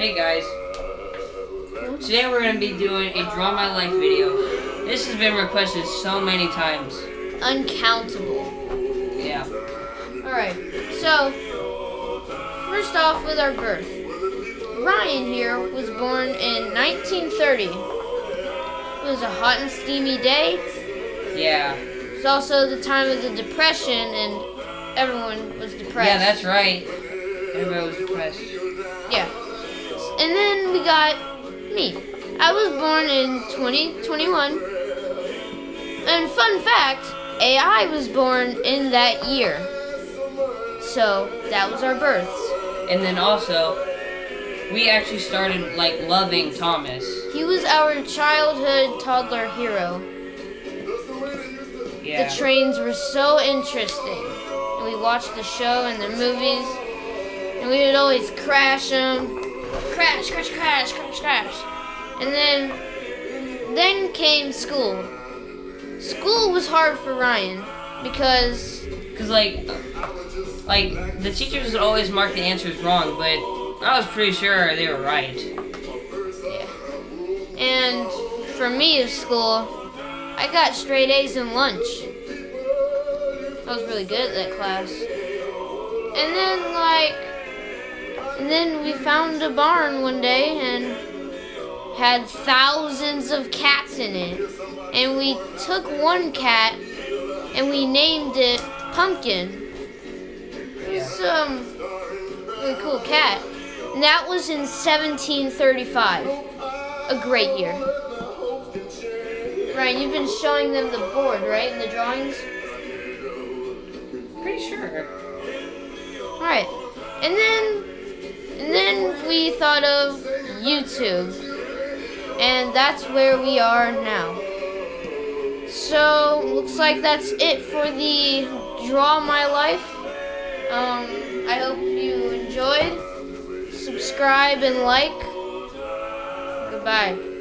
Hey guys. Today we're going to be doing a Draw My Life video. This has been requested so many times. Uncountable. Yeah. Alright, so, first off with our birth. Ryan here was born in 1930. It was a hot and steamy day. Yeah. It's also the time of the Depression, and everyone was depressed. Yeah, that's right. Everybody was depressed. Yeah. And then we got me. I was born in 2021. And fun fact, AI was born in that year. So that was our births. And then also, we actually started like loving Thomas. He was our childhood toddler hero. Yeah. The trains were so interesting. And we watched the show and the movies. And we would always crash them. Crash, crash, crash, crash, crash. And then, then came school. School was hard for Ryan because Cause like, like the teachers would always mark the answers wrong, but I was pretty sure they were right. Yeah. And for me at school, I got straight A's in lunch. I was really good at that class. And then like and then we found a barn one day and had thousands of cats in it. And we took one cat and we named it Pumpkin. It was um really cool cat. And that was in 1735 a great year. Ryan, you've been showing them the board, right? And the drawings? Pretty sure. Alright. And then thought of YouTube. And that's where we are now. So looks like that's it for the Draw My Life. Um, I hope you enjoyed. Subscribe and like. Goodbye.